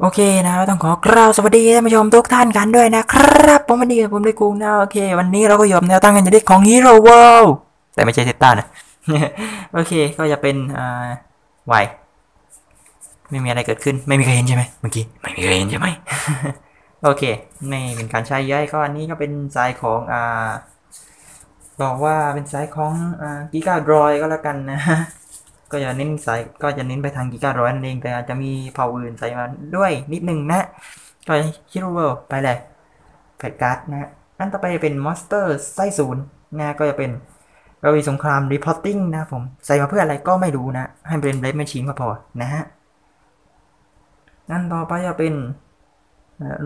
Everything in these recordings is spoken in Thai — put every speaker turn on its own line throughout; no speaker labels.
โอเคนะต้องขอกราบสวัสดีท่านผู้ชมทุกท่านกันด้วยนะครับ ผมวันนี้ผมได้กูนะโอเค วันนี้เราก็ยอมแนวตั้งกันจะได้ของ Hero World แต่ไม่ใช่เซต้านะโอเคก็จะเป็นอ่าไวไม่มีอะไรเกิดขึ้นไม่มีใครเห็นใช่ไหมเมื่อกี้ไม่มีใครเห็นใช่ไหมโอเคไม่เป็นการใช้ย่อยก็อันนี้ก็เป็นสายของอ่าบอกว่าเป็นสายของอ่ากิกาดรอยก็แล้วกันนะ ก็จะเน้นสายก็จะเน้นไปทางกิการ้อยนั่นเองแต่อาจจะมีเผ่าอื่นใส่มาด้วยนิดนึงนะก็คิดว่าไปเลยแฟลการ์ดนะอันต่อไปเป็นมอนสเตอร์ไส้ศูนย์นะก็จะเป็นเรามีสงครามรีพอร์ติ้งนะผมใส่มาเพื่ออะไรก็ไม่รู้นะ ให้เป็นเบรดแมชชีนก็พอนะฮะอันต่อไปจะเป็น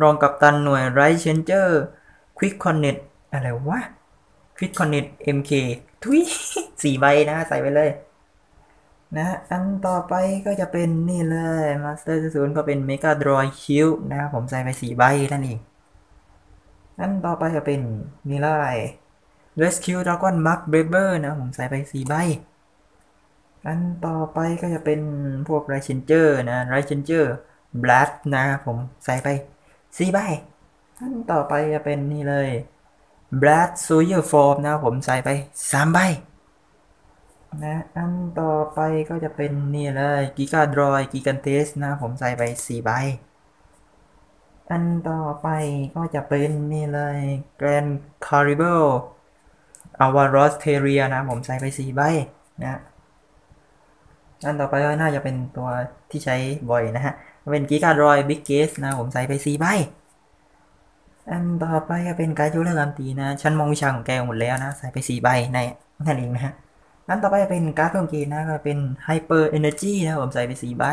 รองกัปตันหน่วยไรเชนเจอร์ควิกคอนเน็ตอะไรวะควิกคอนเน็ตเอ็มเคทุยสี่ใบนะ ใส่ไปเลย นะอันต่อไปก็จะเป็นนี่เลย Master ศูนย์ก็เป็น Mega Draw Shield นะครับผมใส่ไป4ใบนั่นเองอันต่อไปจะเป็นนี่เลย Rescue Dragon Mark Braver นะผมใส่ไป4ใบอันต่อไปก็จะเป็นพวก r i c h a n g e r นะ r i c h a n g e r Blast นะครับผมใส่ไป4ใบอันต่อไปจะเป็นนี่เลย Blast Soldier Form นะครับผมใส่ไป3ใบ นะ อันต่อไปก็จะเป็นนี่เลยกิกาดรอยกิกันเทสนะผมใส่ไป4ใบ อันต่อไปก็จะเป็นนี่เลยแกรนคาริเบลอาวารอสเทเรียนะ ผมใส่ไป4ใบนะอันต่อไปก็น่าจะเป็นตัวที่ใช้บ่อยนะฮะ เป็นกิกาดรอยบิ๊กเกสนะ ผมใส่ไป4ใบ อันต่อไปก็เป็นการจูเลอร์การตีนะ ชั้นมองวิชาของแกหมดแล้วนะ ใส่ไป4ใบในนั่นเองนะฮะ อันต่อไปเป็นการ์ดเพิ่มเกณฑ์นะก็เป็น Hyper Energy นะผมใส่ไป4ใบ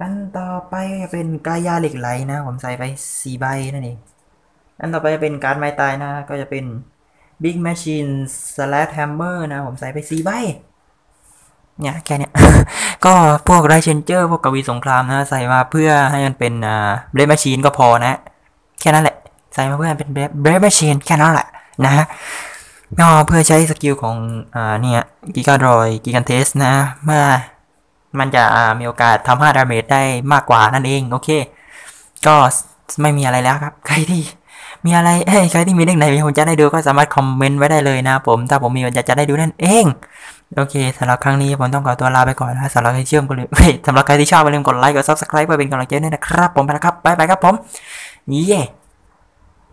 อันต่อไปก็จะเป็นกายาเหล็กไหลนะ ผมใส่ไป4ใบนั่นเอง อันต่อไปเป็นการ์ดไม้ตายนะ ก็จะเป็น Big Machine Slash Hammer นะ ผมใส่ไป4ใบ เนี่ยแค่เนี้ย ก็พวกไรเชนเจอร์พวกกวีสงครามนะ ใส่มาเพื่อให้มันเป็นอ่า Brave Machine ก็พอนะ แค่นั้นแหละ ใส่มาเพื่อเป็น Brave Machine แค่นั้นแหละนะ ก็เพื่อใช้ skill ของอ่าเนี่ยกิกาดรอยกิกันเทสนะเมื่อมันจะมีโอกาสทำ5 damage ได้มากกว่านั่นเอง โอเค ก็ไม่มีอะไรแล้วครับ ใครที่มีอะไรเอ้ยใครที่มีเรื่องไหนผมจะได้ดูก็สามารถคอมเมนต์ไว้ได้เลยนะผม ถ้าผมมีจะจะได้ดูนั่นเอง โอเคสำหรับครั้งนี้ผมต้องขอตัวลาไปก่อนนะสำหรับใครเชื่อมก็เลยสำหรับใครที่ชอบอย่าลืมกดไลค์กด subscribe เพื่อเป็นกำลังใจด้วยนะครับ ผมไปแล้วครับบ๊ายบายครับผมเย้